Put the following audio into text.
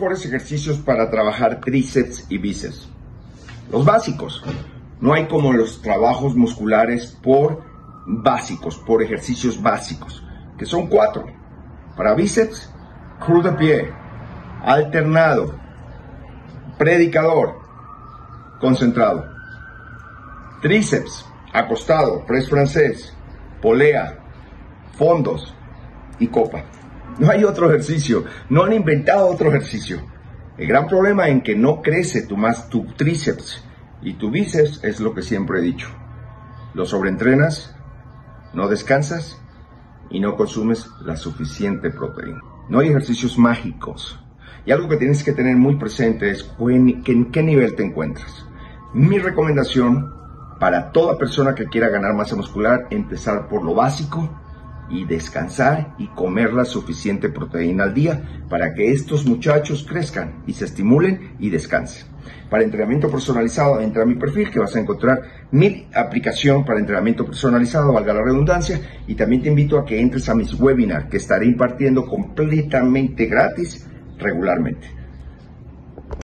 mejores ejercicios para trabajar tríceps y bíceps? Los básicos. No hay como los trabajos musculares por básicos, por ejercicios básicos, que son cuatro. Para bíceps, cruz de pie, alternado, predicador, concentrado. Tríceps, acostado, press francés, polea, fondos y copa. No hay otro ejercicio, no han inventado otro ejercicio. El gran problema en que no crece tu más tu tríceps y tu bíceps es lo que siempre he dicho. Lo sobreentrenas, no descansas y no consumes la suficiente proteína. No hay ejercicios mágicos. Y algo que tienes que tener muy presente es en qué nivel te encuentras. Mi recomendación para toda persona que quiera ganar masa muscular, empezar por lo básico y descansar y comer la suficiente proteína al día para que estos muchachos crezcan y se estimulen y descansen. Para entrenamiento personalizado, entra a mi perfil que vas a encontrar mi aplicación para entrenamiento personalizado, valga la redundancia, y también te invito a que entres a mis webinars que estaré impartiendo completamente gratis regularmente.